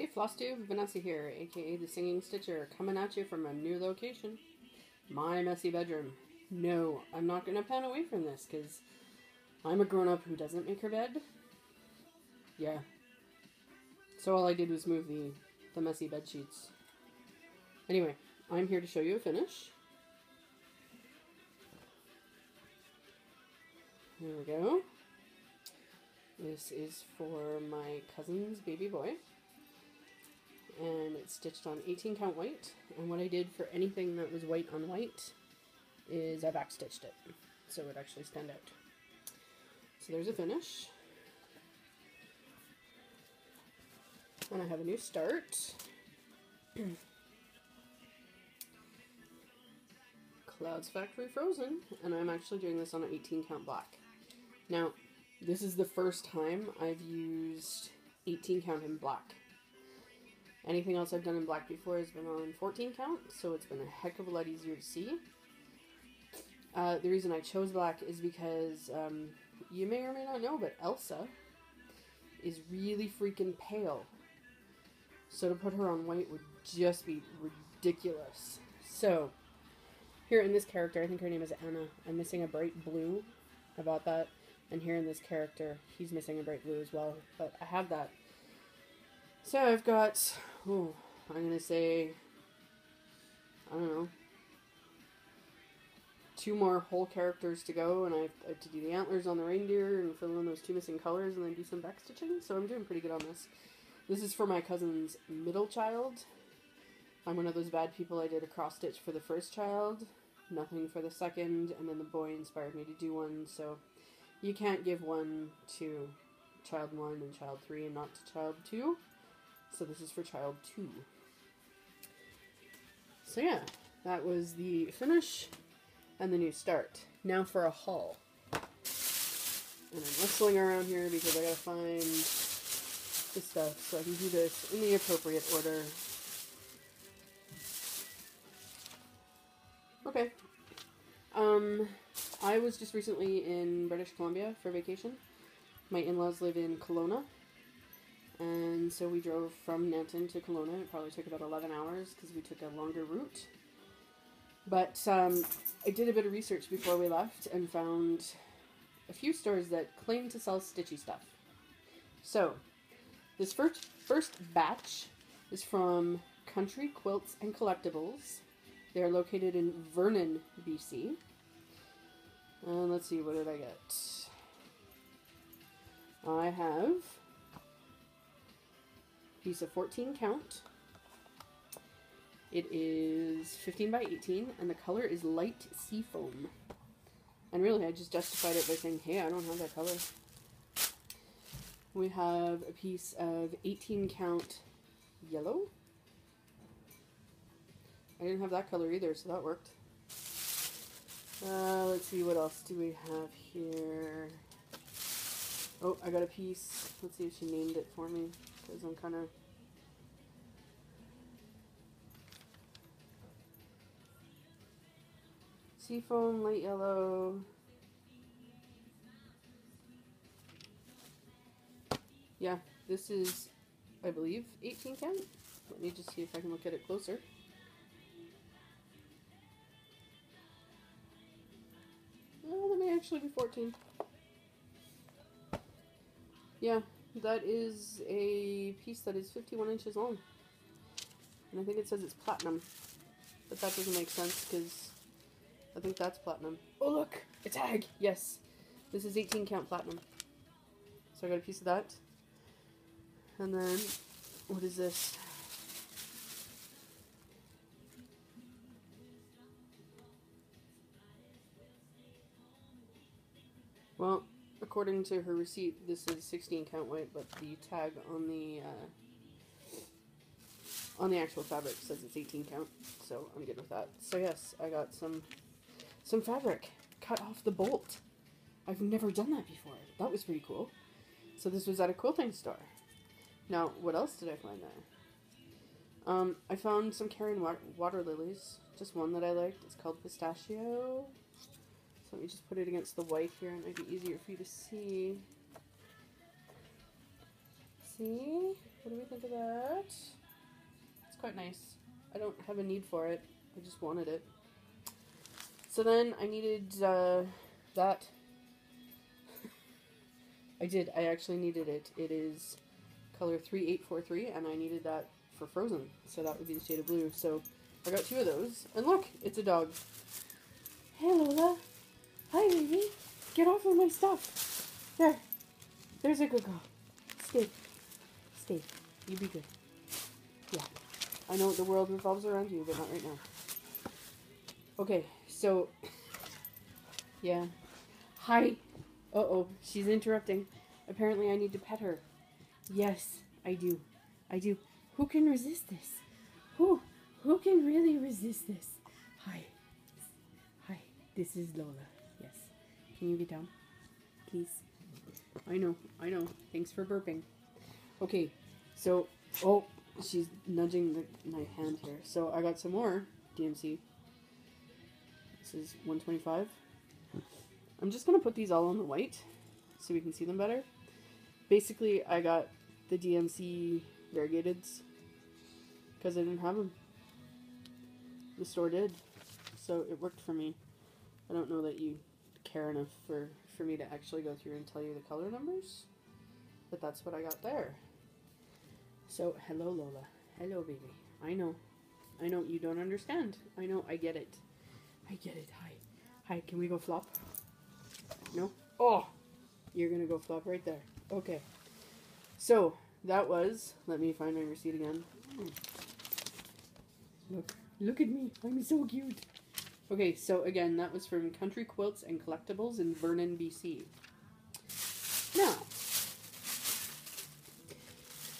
Hey Flosstube, Vanessa here, aka the Singing Stitcher, coming at you from a new location. My messy bedroom. No, I'm not gonna pan away from this, because I'm a grown up who doesn't make her bed. Yeah. So all I did was move the, the messy bed sheets. Anyway, I'm here to show you a finish. There we go. This is for my cousin's baby boy. And it's stitched on 18 count white. And what I did for anything that was white on white is I backstitched it. So it would actually stand out. So there's a finish. And I have a new start. Clouds Factory Frozen. And I'm actually doing this on an 18 count black. Now, this is the first time I've used 18 count in black. Anything else I've done in black before has been on 14 count, so it's been a heck of a lot easier to see. Uh, the reason I chose black is because um, you may or may not know, but Elsa is really freaking pale. So to put her on white would just be ridiculous. So, here in this character, I think her name is Anna, I'm missing a bright blue. I bought that. And here in this character, he's missing a bright blue as well. But I have that. So I've got, oh, I'm going to say, I don't know, two more whole characters to go. And I have, to do the antlers on the reindeer and fill in those two missing colors and then do some backstitching. So I'm doing pretty good on this. This is for my cousin's middle child. I'm one of those bad people. I did a cross stitch for the first child, nothing for the second, and then the boy inspired me to do one. So you can't give one to child one and child three and not to child two. So this is for child two. So yeah, that was the finish and the new start. Now for a haul. And I'm whistling around here because I gotta find the stuff so I can do this in the appropriate order. Okay. Um, I was just recently in British Columbia for vacation. My in-laws live in Kelowna. And so we drove from Nanton to Kelowna. It probably took about 11 hours because we took a longer route. But um, I did a bit of research before we left and found a few stores that claim to sell stitchy stuff. So, this first, first batch is from Country Quilts and Collectibles. They are located in Vernon, BC. And let's see, what did I get? I have piece of 14 count. It is 15 by 18, and the color is light sea foam. And really, I just justified it by saying, hey, I don't have that color. We have a piece of 18 count yellow. I didn't have that color either, so that worked. Uh, let's see, what else do we have here? Oh, I got a piece. Let's see if she named it for me, because I'm kind of... Seafoam, light yellow. Yeah, this is, I believe, 18 count. Let me just see if I can look at it closer. No, that may actually be 14. Yeah, that is a piece that is 51 inches long. And I think it says it's platinum. But that doesn't make sense because I think that's platinum. Oh look! A tag! Yes! This is 18 count platinum. So I got a piece of that. And then, what is this? Well, according to her receipt, this is 16 count white, but the tag on the uh, on the actual fabric says it's 18 count, so I'm good with that. So yes, I got some some fabric cut off the bolt. I've never done that before. That was pretty cool. So this was at a quilting store. Now, what else did I find there? Um, I found some Caron water lilies. Just one that I liked. It's called Pistachio. So let me just put it against the white here. and It might be easier for you to see. See? What do we think of that? It's quite nice. I don't have a need for it. I just wanted it. So then I needed uh, that. I did. I actually needed it. It is color 3843 and I needed that for Frozen. So that would be the shade of blue. So I got two of those. And look, it's a dog. Hey Lola. Hi baby. Get off of my stuff. There. There's a good girl. Stay. Stay. You be good. Yeah. I know the world revolves around you, but not right now. Okay, so yeah. Hi. Uh-oh, she's interrupting. Apparently I need to pet her. Yes, I do. I do. Who can resist this? Who? Who can really resist this? Hi. Hi. This is Lola. Can you get down? Please. I know. I know. Thanks for burping. Okay. So, oh, she's nudging the, my hand here. So I got some more DMC. This is 125. I'm just going to put these all on the white so we can see them better. Basically, I got the DMC variegateds because I didn't have them. The store did, so it worked for me. I don't know that you care enough for, for me to actually go through and tell you the color numbers, but that's what I got there. So, hello Lola. Hello baby. I know. I know you don't understand. I know, I get it. I get it. Hi. Hi, can we go flop? No? Oh! You're gonna go flop right there. Okay. So, that was, let me find my receipt again. Hmm. Look, look at me. I'm so cute. Okay, so again, that was from Country Quilts and Collectibles in Vernon, BC. Now,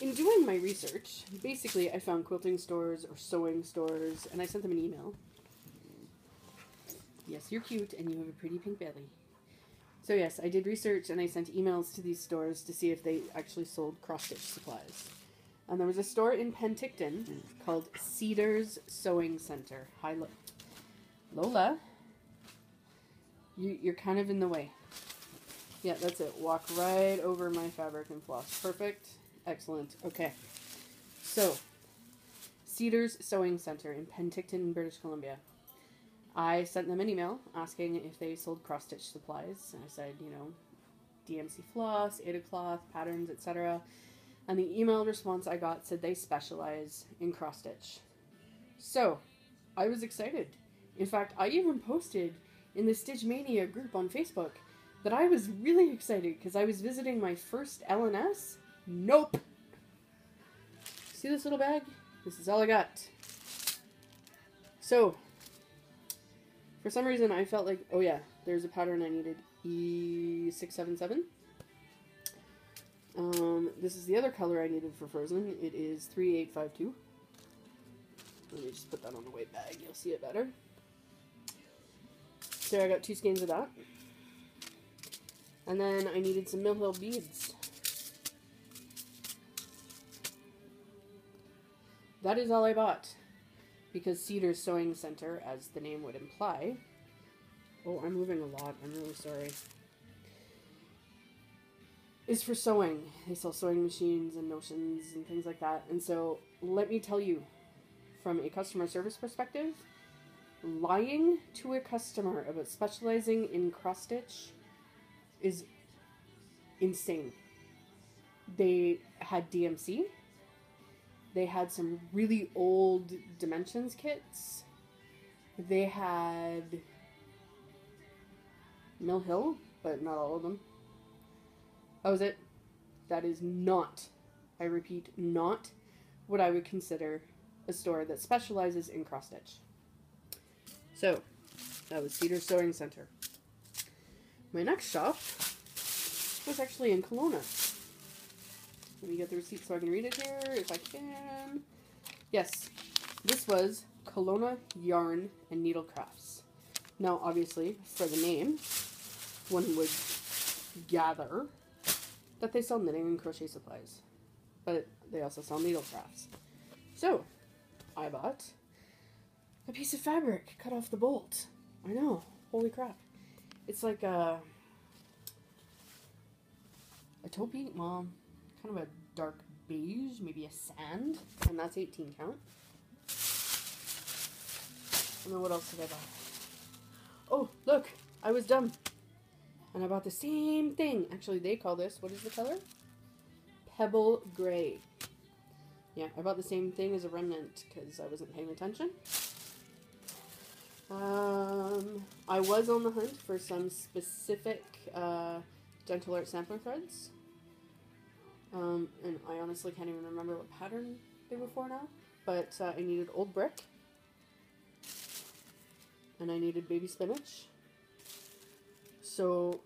in doing my research, basically I found quilting stores or sewing stores, and I sent them an email. Yes, you're cute, and you have a pretty pink belly. So yes, I did research, and I sent emails to these stores to see if they actually sold cross-stitch supplies. And there was a store in Penticton called Cedars Sewing Center. Hi, Lo- Lola. You, you're kind of in the way. Yeah, that's it. Walk right over my fabric and floss. Perfect. Excellent. Okay. So, Cedars Sewing Center in Penticton, British Columbia. I sent them an email asking if they sold cross stitch supplies. And I said, you know, DMC floss, Aida cloth, patterns, etc. And the email response I got said they specialize in cross stitch. So, I was excited. In fact, I even posted in the Stitch Mania group on Facebook that I was really excited because I was visiting my first LNS. Nope. See this little bag? This is all I got. So, for some reason, I felt like, oh yeah, there's a pattern I needed. E677. Um, this is the other color I needed for Frozen. It is 3852. Let me just put that on the white bag. You'll see it better. So I got two skeins of that. And then I needed some Mill Hill beads. That is all I bought. Because Cedar Sewing Center, as the name would imply. Oh, I'm moving a lot. I'm really sorry. Is for sewing. They sell sewing machines and notions and things like that. And so, let me tell you, from a customer service perspective, lying to a customer about specializing in cross stitch is insane. They had DMC. They had some really old dimensions kits. They had Mill Hill, but not all of them. That was it. That is not, I repeat, not what I would consider a store that specializes in cross stitch. So, that was Cedar Sewing Center. My next shop was actually in Kelowna. Let me get the receipt so I can read it here, if I can. Yes, this was Kelowna Yarn and Needle Crafts. Now, obviously, for the name, one would gather that they sell knitting and crochet supplies, but they also sell needle crafts. So, I bought a piece of fabric cut off the bolt. I know, holy crap. It's like a, a taupe, well, kind of a dark beige, maybe a sand, and that's 18 count. And then what else did I buy? Oh, look, I was dumb. And I bought the same thing. Actually, they call this, what is the color? Pebble Gray. Yeah, I bought the same thing as a remnant because I wasn't paying attention. Um, I was on the hunt for some specific uh, Gentle Art sampler threads. Um, and I honestly can't even remember what pattern they were for now. But uh, I needed old brick. And I needed baby spinach. So,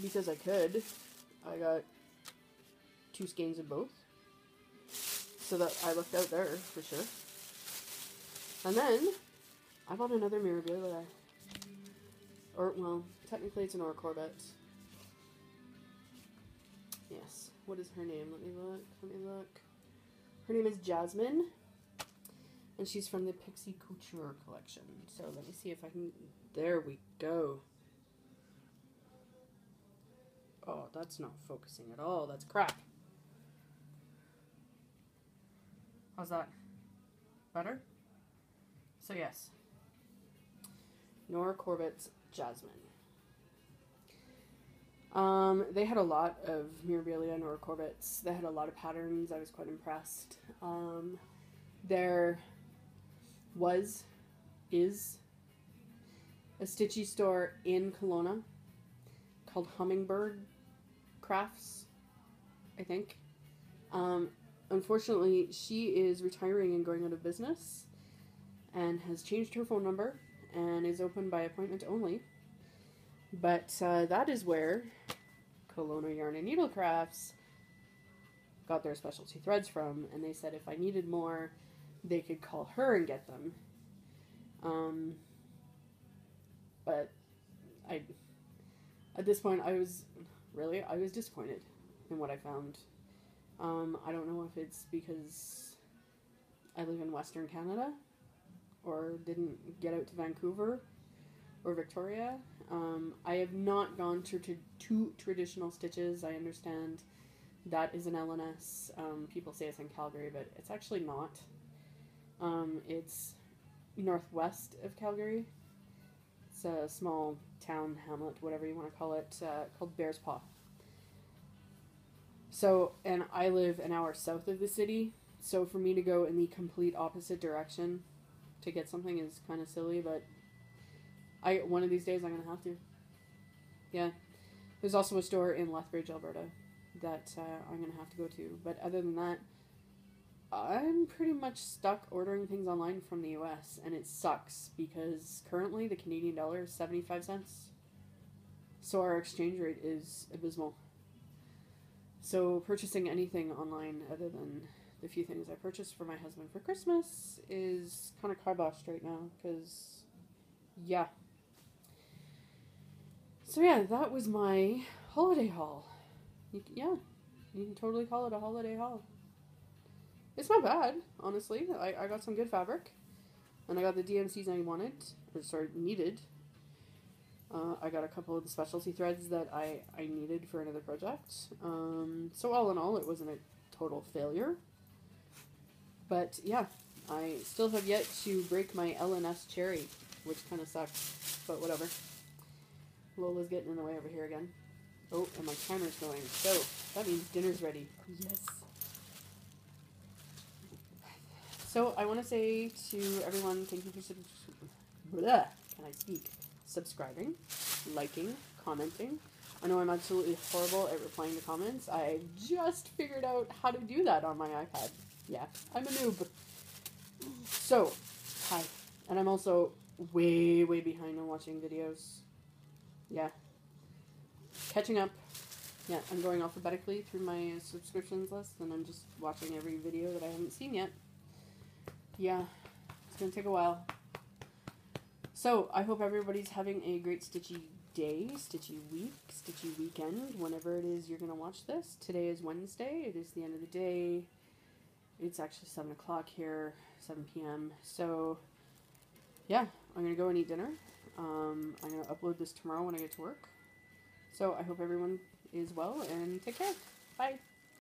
because I could, I got two skeins of both. So that I looked out there for sure. And then I bought another Mirabilia. Or, well, technically it's a Nora Corbett. Yes. What is her name? Let me look. Let me look. Her name is Jasmine. And she's from the Pixie Couture collection. So let me see if I can. There we go. Oh, that's not focusing at all. That's crap. How's that? Better? So, yes. Nora Corbett's Jasmine. Um, they had a lot of Mirabilia Nora Corbett's. They had a lot of patterns. I was quite impressed. Um, there was, is, a stitchy store in Kelowna called Hummingbird Crafts, I think. Um, unfortunately, she is retiring and going out of business and has changed her phone number and is open by appointment only. But uh, that is where Kelowna Yarn and Needle Crafts got their specialty threads from, and they said if I needed more, they could call her and get them. Um, but I, at this point, I was really I was disappointed in what I found. Um, I don't know if it's because I live in Western Canada or didn't get out to Vancouver or Victoria. Um, I have not gone to, to, traditional stitches. I understand that is an LNS. Um, people say it's in Calgary, but it's actually not. Um, it's northwest of Calgary. It's a small town, hamlet, whatever you want to call it, uh, called Bearspaw. So, and I live an hour south of the city, so for me to go in the complete opposite direction to get something is kind of silly, but I one of these days I'm gonna have to. Yeah, there's also a store in Lethbridge, Alberta, that uh, I'm gonna have to go to. But other than that, I'm pretty much stuck ordering things online from the U.S. and it sucks because currently the Canadian dollar is seventy five cents, so our exchange rate is abysmal. So purchasing anything online other than the few things I purchased for my husband for Christmas is kind of kiboshed right now because, yeah. So yeah, that was my holiday haul. You, yeah, you can totally call it a holiday haul. It's not bad, honestly. I, I got some good fabric, and I got the DMCs I wanted, or sorry, needed. Uh, I got a couple of the specialty threads that I, I needed for another project. Um, so all in all, it wasn't a total failure. But yeah, I still have yet to break my LNS cherry, which kind of sucks, but whatever. Lola's getting in the way over here again. Oh, and my timer's going. So, that means dinner's ready. Yes. So, I want to say to everyone, thank you for sub- blah, can I speak? Subscribing, liking, commenting. I know I'm absolutely horrible at replying to comments. I just figured out how to do that on my iPad. Yeah, I'm a noob. So, hi. And I'm also way, way behind on watching videos. Yeah. Catching up. Yeah, I'm going alphabetically through my subscriptions list, and I'm just watching every video that I haven't seen yet. Yeah, it's gonna take a while. So, I hope everybody's having a great stitchy day, stitchy week, stitchy weekend, whenever it is you're gonna watch this. Today is Wednesday, it is the end of the day. It's actually 7 o'clock here, 7 p.m. So, yeah, I'm going to go and eat dinner. Um, I'm going to upload this tomorrow when I get to work. So, I hope everyone is well and take care. Bye.